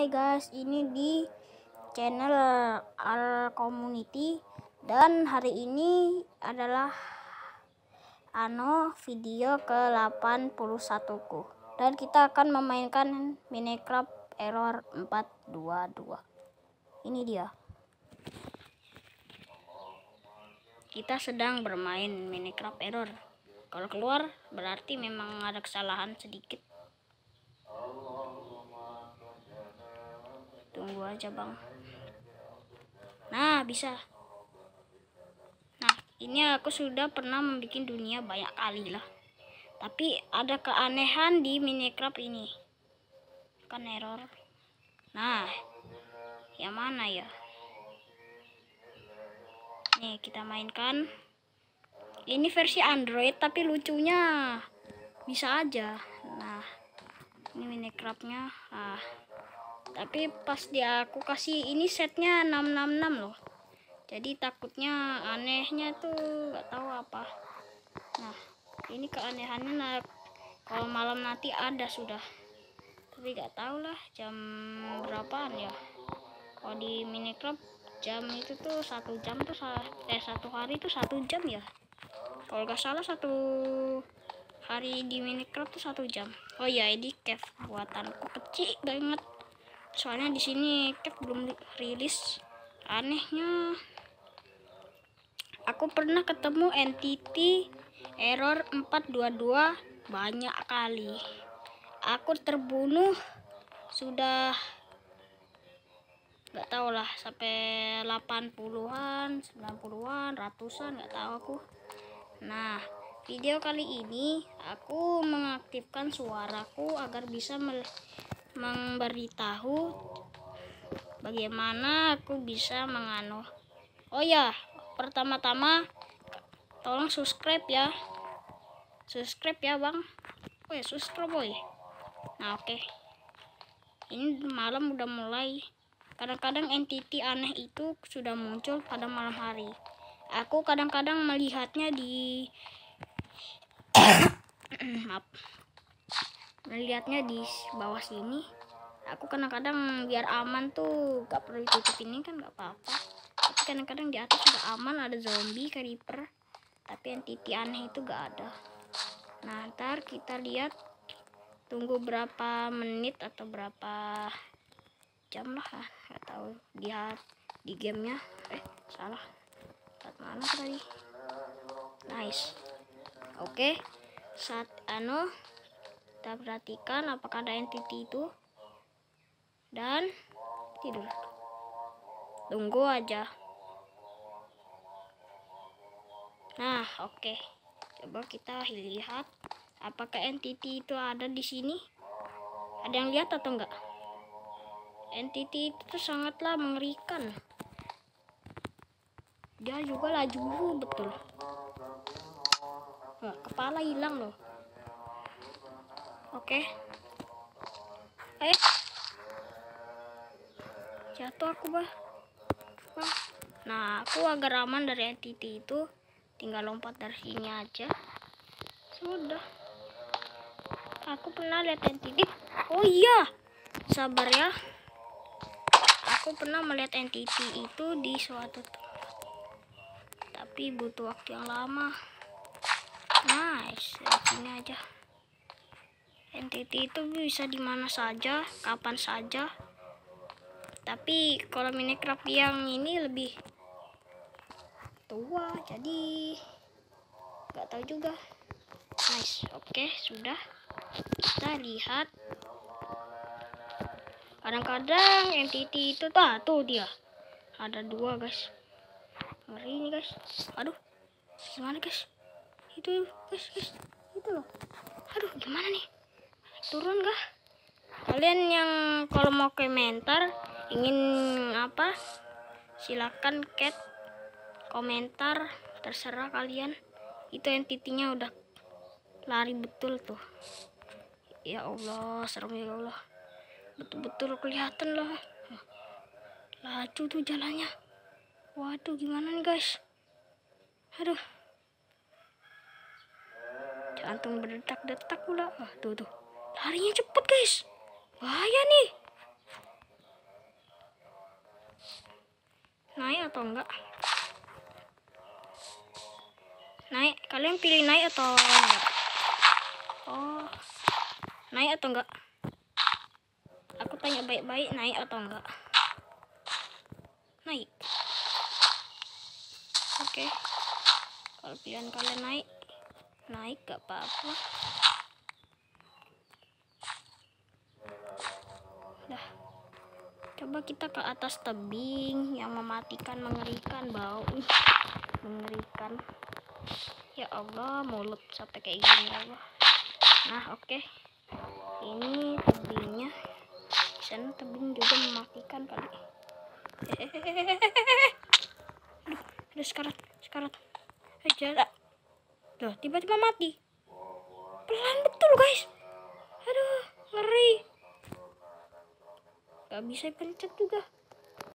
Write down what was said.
Hai guys, ini di channel Al Community dan hari ini adalah ano video ke-81 ku. Dan kita akan memainkan Minecraft Error 422. Ini dia. Kita sedang bermain Minecraft Error. Kalau keluar berarti memang ada kesalahan sedikit. Tunggu aja bang. Nah bisa. Nah ini aku sudah pernah membuat dunia banyak kali lah. Tapi ada keanehan di Minecraft ini. Kan error. Nah yang mana ya? Nih kita mainkan ini versi Android tapi lucunya bisa aja nah ini Minecraftnya ah tapi pas dia aku kasih ini setnya 666 loh. Jadi takutnya anehnya tuh nggak tahu apa. Nah ini keanehannya nah, kalau malam nanti ada sudah. Tapi nggak tahu lah jam berapaan ya. Kalau di Minecraft jam itu tuh satu jam tuh eh satu hari tuh satu jam ya. Kalau gak salah satu hari di Minecraft tuh satu jam. Oh iya ini cave buatanku kecil banget soalnya di sini cave belum rilis. Anehnya aku pernah ketemu entity error 422 banyak kali. Aku terbunuh sudah nggak tahu lah sampai 80-an 90-an ratusan nggak tahu aku. Nah, video kali ini aku mengaktifkan suaraku agar bisa memberitahu bagaimana aku bisa menganu. Oh ya, pertama-tama tolong subscribe ya. Subscribe ya, Bang. Oh ya, subscribe boy. Nah, oke. Okay. Ini malam udah mulai. Kadang-kadang entity aneh itu sudah muncul pada malam hari aku kadang-kadang melihatnya di maaf melihatnya di bawah sini aku kadang-kadang biar aman tuh gak perlu tutup ini kan gak apa-apa. Tapi kadang-kadang di atas juga aman ada zombie creeper. Tapi entity aneh itu gak ada. Nah ntar kita lihat tunggu berapa menit atau berapa jam lah nggak tahu lihat di gamenya. Eh salah. Mana tadi. Nice. Oke okay. saat anu kita perhatikan apakah ada entity itu dan tidur. Tunggu aja. Nah oke. Okay. coba kita lihat apakah entity itu ada di sini. Ada yang lihat atau enggak? Entity itu sangatlah mengerikan. Dia juga laju betul. Nah, kepala hilang loh oke. Eh jatuh aku bah. Bah. Nah aku agar aman dari entity itu. Tinggal lompat dari sini aja. Sudah. Aku pernah lihat entity. Oh iya. Sabar ya. Aku pernah melihat entity itu di suatu tapi butuh waktu yang lama. Nice. Di sini aja entity itu bisa di mana saja kapan saja. Tapi kalau Minecraft yang ini lebih tua jadi nggak tahu juga. Nice oke okay, sudah. Kita lihat. Kadang-kadang entity itu tuh tuh dia. Ada dua guys. Ngeri ini guys. Aduh gimana guys? Itu guys guys itu loh. Aduh gimana nih turun kah kalian yang kalau mau komentar ingin apa silakan cat komentar terserah kalian itu entitinya udah lari betul tuh ya Allah serem ya Allah betul-betul kelihatan loh laju tuh jalannya Waduh, gimana nih guys? Aduh. Jantung berdetak-detak pula. Wah, tuh tuh. Larinya cepet guys. Bahaya nih. Naik atau enggak? Naik. Kalian pilih naik atau enggak? Oh. Naik atau enggak? Aku tanya baik-baik naik atau enggak? Naik. Oke. Okay. Kalau pilihan kalian naik, naik gak apa-apa. Coba kita ke atas tebing yang mematikan mengerikan bau. Mengerikan. Ya Allah mulut sampai kayak gini ya Allah. Nah oke. Ini tebingnya. Di sana tebing juga mematikan kali. Aduh ada sekarat sekarat. Aja lah loh tiba-tiba mati. Pelan betul guys. Aduh ngeri gak bisa pencet juga